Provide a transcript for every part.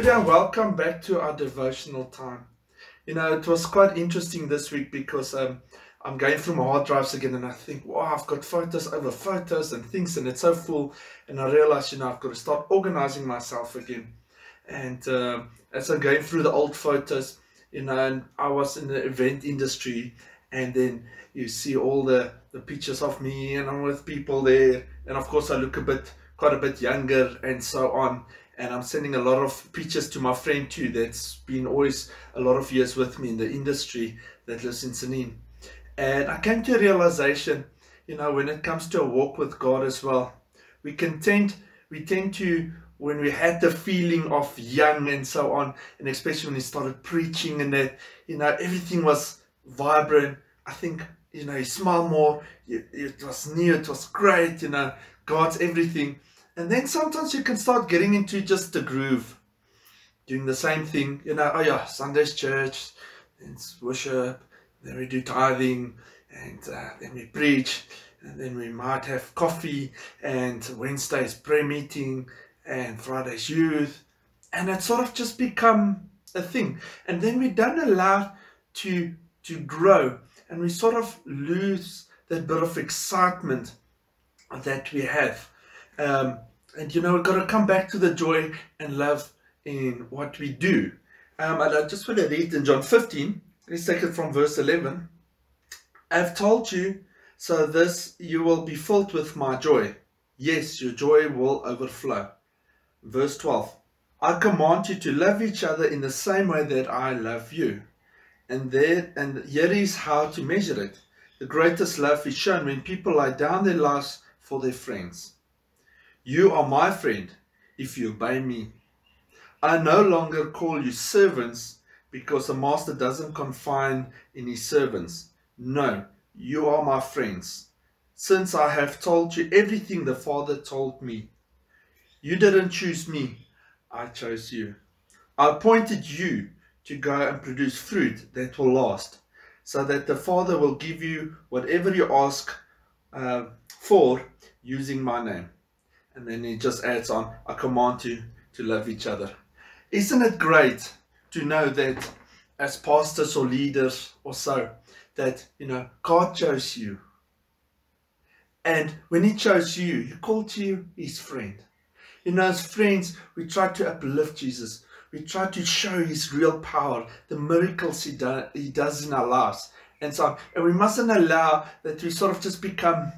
Good and welcome back to our devotional time. You know, it was quite interesting this week because um, I'm going through my hard drives again and I think, wow, I've got photos over photos and things and it's so full. And I realized, you know, I've got to start organizing myself again. And uh, as I'm going through the old photos, you know, and I was in the event industry and then you see all the, the pictures of me and I'm with people there. And of course I look a bit, quite a bit younger and so on and I'm sending a lot of pictures to my friend too that's been always a lot of years with me in the industry that lives in Sanin. And I came to a realization, you know, when it comes to a walk with God as well, we can tend, we tend to, when we had the feeling of young and so on, and especially when he started preaching and that, you know, everything was vibrant. I think, you know, he smiled more, it was new, it was great, you know, God's everything. And then sometimes you can start getting into just the groove, doing the same thing. You know, oh yeah, Sunday's church, it's worship, then we do tithing, and uh, then we preach, and then we might have coffee, and Wednesday's prayer meeting, and Friday's youth, and it sort of just become a thing. And then we don't allow to to grow, and we sort of lose that bit of excitement that we have. Um, and you know, we've got to come back to the joy and love in what we do. Um, and I just want to read in John 15, let's take it from verse 11. I've told you, so this you will be filled with my joy. Yes, your joy will overflow. Verse 12. I command you to love each other in the same way that I love you. And there and here is how to measure it. The greatest love is shown when people lay down their lives for their friends. You are my friend if you obey me. I no longer call you servants because the master doesn't confine in his servants. No, you are my friends, since I have told you everything the Father told me. You didn't choose me, I chose you. I appointed you to go and produce fruit that will last, so that the Father will give you whatever you ask uh, for using my name. And then he just adds on, I command you to love each other. Isn't it great to know that as pastors or leaders or so, that, you know, God chose you. And when he chose you, he called you his friend. You know, as friends, we try to uplift Jesus. We try to show his real power, the miracles he, do, he does in our lives. And so, and we mustn't allow that we sort of just become,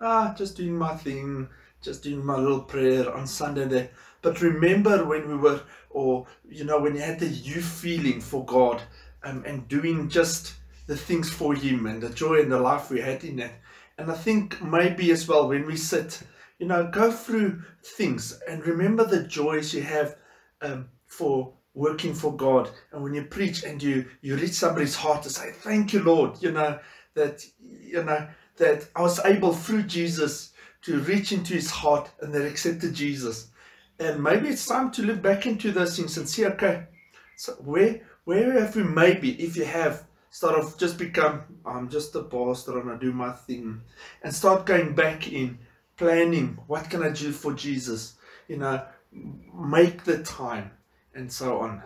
ah, just doing my thing, just doing my little prayer on Sunday there. But remember when we were, or you know, when you had the you feeling for God um, and doing just the things for Him and the joy and the life we had in that. And I think maybe as well when we sit, you know, go through things and remember the joys you have um, for working for God. And when you preach and you you reach somebody's heart to say, "Thank you, Lord," you know that you know that I was able through Jesus to reach into his heart and they accepted Jesus. And maybe it's time to look back into those things and see, okay, so where where have we maybe, if you have, sort of just become, I'm just a pastor and I do my thing, and start going back in planning, what can I do for Jesus? You know, make the time and so on.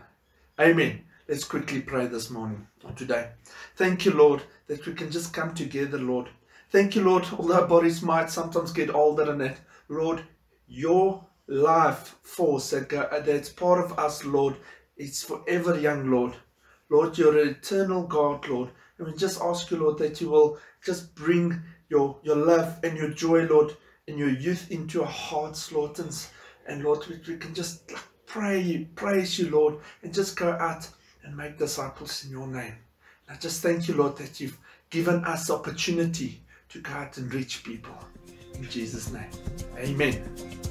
Amen. Let's quickly pray this morning or today. Thank you, Lord, that we can just come together, Lord, Thank you, Lord. Although our bodies might sometimes get older and that, Lord, your life force that uh, that's part of us, Lord, it's forever young, Lord. Lord, you're an eternal God, Lord. And we just ask you, Lord, that you will just bring your, your love and your joy, Lord, and your youth into our hearts, Lord. And, and Lord, we, we can just pray, you, praise you, Lord, and just go out and make disciples in your name. I just thank you, Lord, that you've given us opportunity to God and reach people. In Jesus' name, amen.